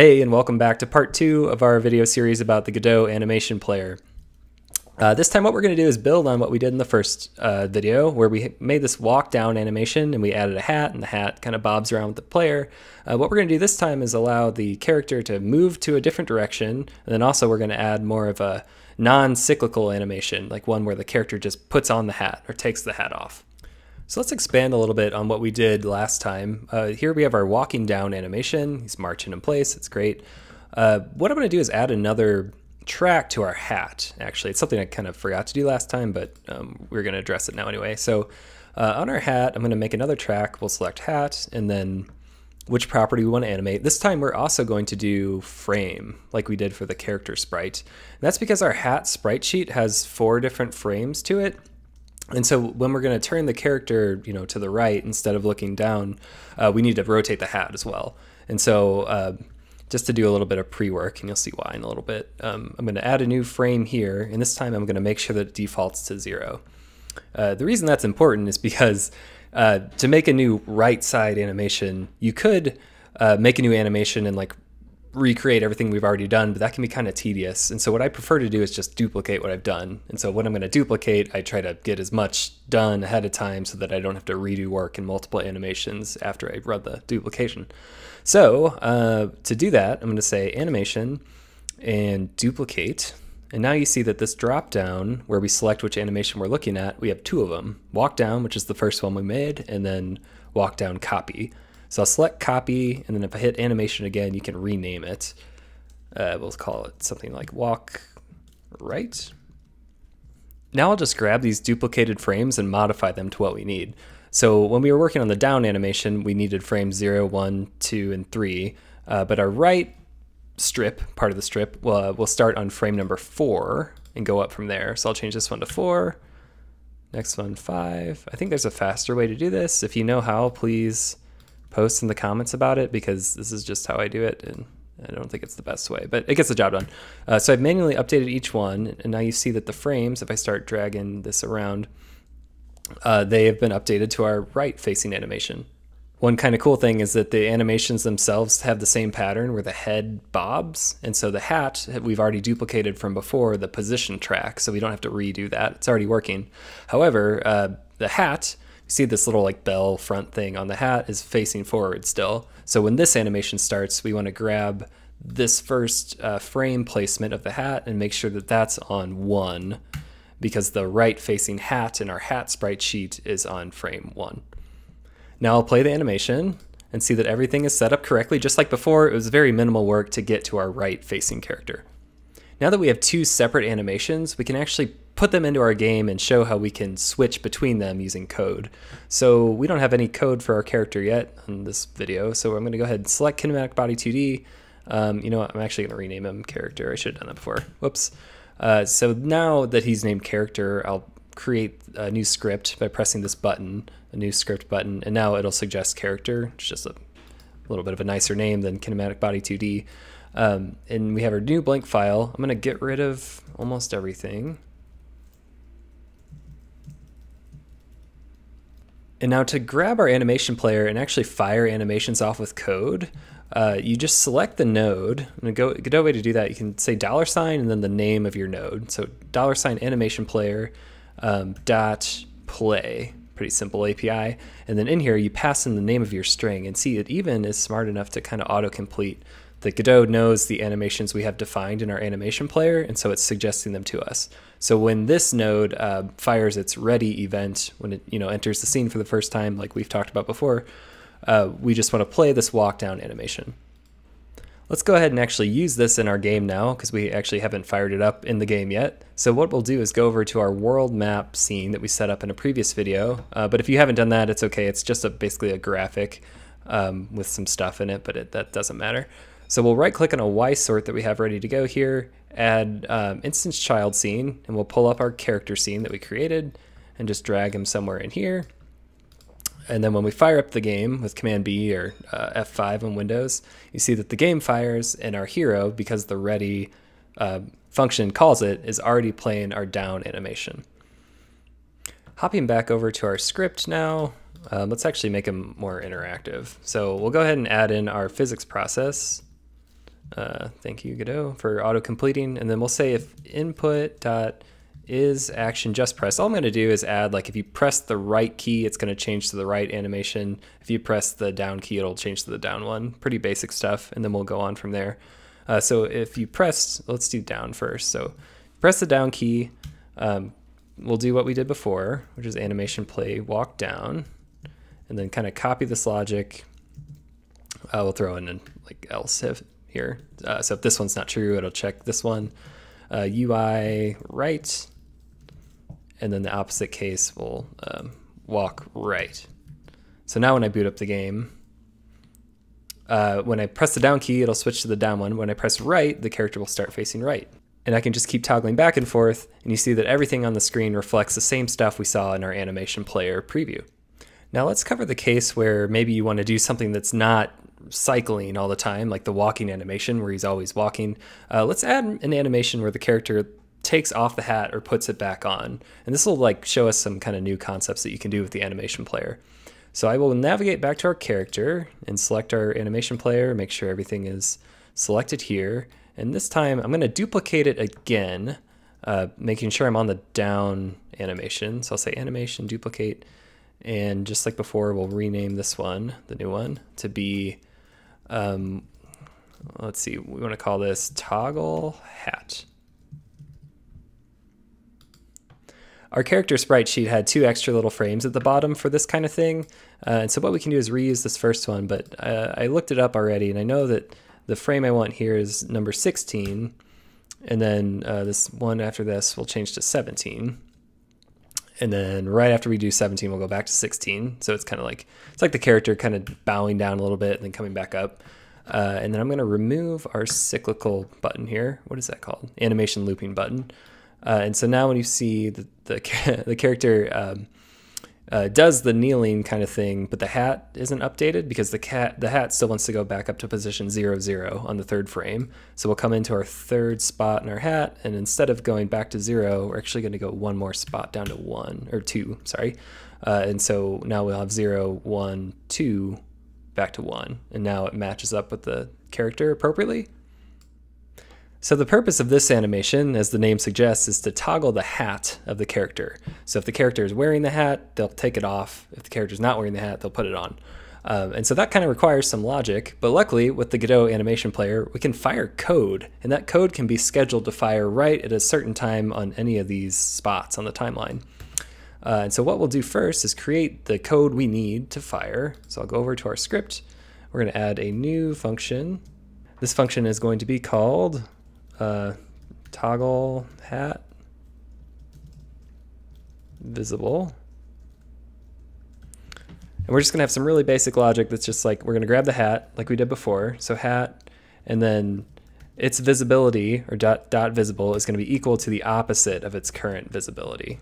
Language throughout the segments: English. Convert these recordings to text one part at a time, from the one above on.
Hey, and welcome back to part two of our video series about the Godot animation player. Uh, this time what we're going to do is build on what we did in the first uh, video where we made this walk down animation and we added a hat and the hat kind of bobs around with the player. Uh, what we're going to do this time is allow the character to move to a different direction and then also we're going to add more of a non-cyclical animation like one where the character just puts on the hat or takes the hat off. So let's expand a little bit on what we did last time. Uh, here we have our walking down animation. He's marching in place. It's great. Uh, what I'm going to do is add another track to our hat. Actually, it's something I kind of forgot to do last time, but um, we're going to address it now anyway. So uh, on our hat, I'm going to make another track. We'll select hat and then which property we want to animate. This time we're also going to do frame like we did for the character sprite. And that's because our hat sprite sheet has four different frames to it. And so when we're going to turn the character, you know, to the right instead of looking down, uh, we need to rotate the hat as well. And so uh, just to do a little bit of pre-work, and you'll see why in a little bit, um, I'm going to add a new frame here, and this time I'm going to make sure that it defaults to zero. Uh, the reason that's important is because uh, to make a new right side animation, you could uh, make a new animation and like recreate everything we've already done, but that can be kind of tedious. And so what I prefer to do is just duplicate what I've done. And so when I'm going to duplicate, I try to get as much done ahead of time so that I don't have to redo work in multiple animations after I run the duplication. So uh, to do that, I'm going to say animation and duplicate. And now you see that this drop down where we select which animation we're looking at, we have two of them. Walk down, which is the first one we made, and then walk down copy. So I'll select copy, and then if I hit animation again, you can rename it. Uh, we'll call it something like walk right. Now I'll just grab these duplicated frames and modify them to what we need. So when we were working on the down animation, we needed frames 0, 1, 2, and 3. Uh, but our right strip, part of the strip, uh, will start on frame number 4 and go up from there. So I'll change this one to 4. Next one, 5. I think there's a faster way to do this. If you know how, please post in the comments about it because this is just how I do it and I don't think it's the best way, but it gets the job done. Uh, so I've manually updated each one and now you see that the frames, if I start dragging this around, uh, they have been updated to our right facing animation. One kind of cool thing is that the animations themselves have the same pattern where the head bobs. And so the hat we've already duplicated from before the position track, so we don't have to redo that. It's already working. However, uh, the hat see this little like bell front thing on the hat is facing forward still. So when this animation starts, we want to grab this first uh, frame placement of the hat and make sure that that's on one because the right facing hat in our hat sprite sheet is on frame one. Now I'll play the animation and see that everything is set up correctly. Just like before, it was very minimal work to get to our right facing character. Now that we have two separate animations, we can actually put them into our game and show how we can switch between them using code. So we don't have any code for our character yet in this video, so I'm going to go ahead and select kinematic body 2D. Um, you know what, I'm actually going to rename him character. I should have done that before. Whoops. Uh, so now that he's named character, I'll create a new script by pressing this button, a new script button, and now it'll suggest character. It's just a little bit of a nicer name than kinematic body 2D. Um, and we have our new blank file. I'm going to get rid of almost everything. And now to grab our animation player and actually fire animations off with code, uh, you just select the node. And go Godot way to do that, you can say dollar sign and then the name of your node. So dollar sign animation player um, dot play, pretty simple API. And then in here you pass in the name of your string and see it even is smart enough to kind of autocomplete the Godot knows the animations we have defined in our animation player, and so it's suggesting them to us. So when this node uh, fires its ready event, when it you know enters the scene for the first time, like we've talked about before, uh, we just want to play this walk down animation. Let's go ahead and actually use this in our game now because we actually haven't fired it up in the game yet. So what we'll do is go over to our world map scene that we set up in a previous video. Uh, but if you haven't done that, it's okay. It's just a, basically a graphic um, with some stuff in it, but it, that doesn't matter. So we'll right click on a Y sort that we have ready to go here, add um, instance child scene, and we'll pull up our character scene that we created and just drag him somewhere in here. And then when we fire up the game with Command B or uh, F5 on Windows, you see that the game fires and our hero, because the ready uh, function calls it, is already playing our down animation. Hopping back over to our script now, uh, let's actually make them more interactive. So we'll go ahead and add in our physics process Uh, thank you, Godot, for auto completing. And then we'll say if input dot is action just press. All I'm going to do is add like if you press the right key, it's going to change to the right animation. If you press the down key, it'll change to the down one. Pretty basic stuff, and then we'll go on from there. Uh, so if you press, let's do down first. So press the down key. Um, we'll do what we did before, which is animation play walk down, and then kind of copy this logic. Uh, we'll throw in like else if here. Uh, so if this one's not true, it'll check this one. Uh, UI right, and then the opposite case will um, walk right. So now when I boot up the game, uh, when I press the down key, it'll switch to the down one. When I press right, the character will start facing right. And I can just keep toggling back and forth, and you see that everything on the screen reflects the same stuff we saw in our animation player preview. Now let's cover the case where maybe you want to do something that's not cycling all the time, like the walking animation where he's always walking. Uh, let's add an animation where the character takes off the hat or puts it back on. And this will like show us some kind of new concepts that you can do with the animation player. So I will navigate back to our character and select our animation player, make sure everything is selected here. And this time I'm going to duplicate it again, uh, making sure I'm on the down animation. So I'll say animation duplicate. And just like before, we'll rename this one, the new one, to be, um, let's see, we want to call this toggle hat. Our character sprite sheet had two extra little frames at the bottom for this kind of thing. Uh, and so what we can do is reuse this first one, but uh, I looked it up already and I know that the frame I want here is number 16. And then uh, this one after this will change to 17. And then right after we do 17, we'll go back to 16. So it's kind of like, it's like the character kind of bowing down a little bit and then coming back up. Uh, and then I'm going to remove our cyclical button here. What is that called? Animation looping button. Uh, and so now when you see the, the, the character um, uh, does the kneeling kind of thing, but the hat isn't updated because the cat the hat still wants to go back up to position zero zero on the third frame. So we'll come into our third spot in our hat, and instead of going back to zero, we're actually going to go one more spot down to one or two. Sorry, uh, and so now we'll have zero, one, two, back to one, and now it matches up with the character appropriately. So the purpose of this animation, as the name suggests, is to toggle the hat of the character. So if the character is wearing the hat, they'll take it off. If the character is not wearing the hat, they'll put it on. Um, and so that kind of requires some logic, but luckily with the Godot animation player, we can fire code, and that code can be scheduled to fire right at a certain time on any of these spots on the timeline. Uh, and so what we'll do first is create the code we need to fire. So I'll go over to our script. We're going to add a new function. This function is going to be called uh, toggle hat visible. And we're just gonna have some really basic logic that's just like, we're gonna grab the hat like we did before. So hat, and then its visibility or dot, dot visible is gonna be equal to the opposite of its current visibility.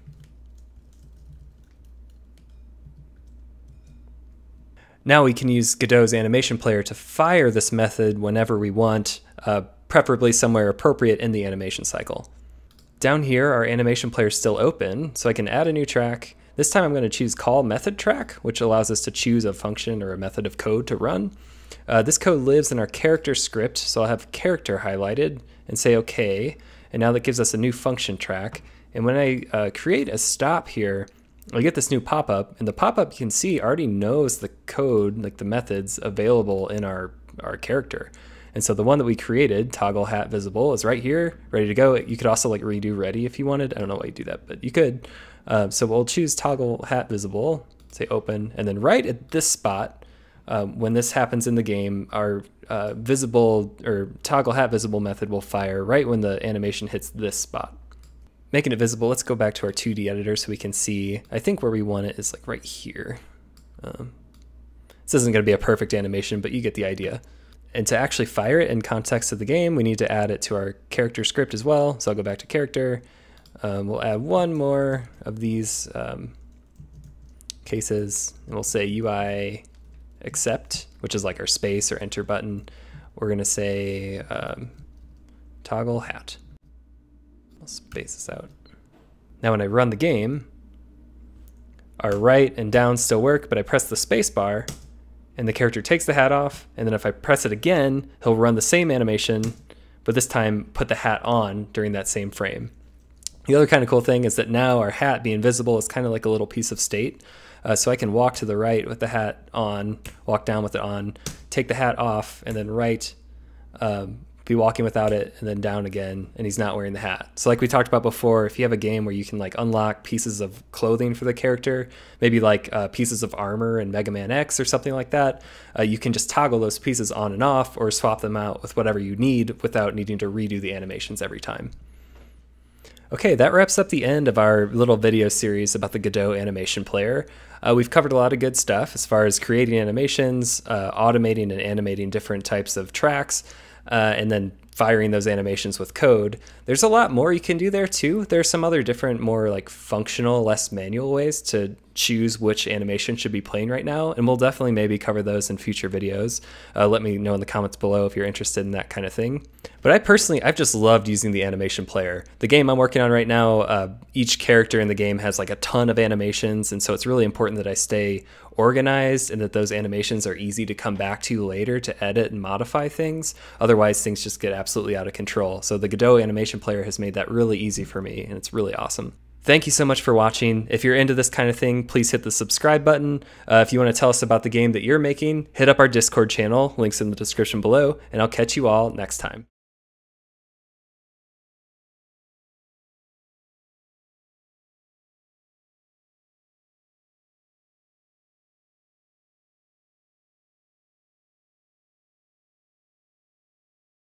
Now we can use Godot's animation player to fire this method whenever we want, uh, preferably somewhere appropriate in the animation cycle. Down here, our animation player is still open, so I can add a new track. This time I'm going to choose call method track, which allows us to choose a function or a method of code to run. Uh, this code lives in our character script, so I'll have character highlighted and say OK. And now that gives us a new function track. And when I uh, create a stop here, I get this new pop-up, and the pop-up you can see already knows the code, like the methods available in our, our character. And so the one that we created, toggle hat visible, is right here, ready to go. You could also like redo ready if you wanted. I don't know why you do that, but you could. Uh, so we'll choose toggle hat visible, say open, and then right at this spot, um, when this happens in the game, our uh, visible or toggle hat visible method will fire right when the animation hits this spot. Making it visible, let's go back to our 2D editor so we can see, I think where we want it is like right here. Um, this isn't going to be a perfect animation, but you get the idea. And to actually fire it in context of the game, we need to add it to our character script as well. So I'll go back to character. Um, we'll add one more of these um, cases, and we'll say UI accept, which is like our space or enter button. We're going to say um, toggle hat. I'll space this out. Now when I run the game, our right and down still work, but I press the space bar and the character takes the hat off, and then if I press it again, he'll run the same animation, but this time put the hat on during that same frame. The other kind of cool thing is that now our hat being visible is kind of like a little piece of state. Uh, so I can walk to the right with the hat on, walk down with it on, take the hat off, and then right um, be walking without it and then down again and he's not wearing the hat. So like we talked about before, if you have a game where you can like unlock pieces of clothing for the character, maybe like uh, pieces of armor in Mega Man X or something like that, uh, you can just toggle those pieces on and off or swap them out with whatever you need without needing to redo the animations every time. Okay, that wraps up the end of our little video series about the Godot animation player. Uh, we've covered a lot of good stuff as far as creating animations, uh, automating and animating different types of tracks, uh, and then firing those animations with code. There's a lot more you can do there too. There's some other different, more like functional, less manual ways to choose which animation should be playing right now, and we'll definitely maybe cover those in future videos. Uh, let me know in the comments below if you're interested in that kind of thing. But I personally, I've just loved using the animation player. The game I'm working on right now, uh, each character in the game has like a ton of animations, and so it's really important that I stay organized and that those animations are easy to come back to later to edit and modify things. Otherwise, things just get absolutely out of control. So the Godot animation player has made that really easy for me, and it's really awesome. Thank you so much for watching. If you're into this kind of thing, please hit the subscribe button. Uh, if you want to tell us about the game that you're making, hit up our Discord channel, links in the description below, and I'll catch you all next time.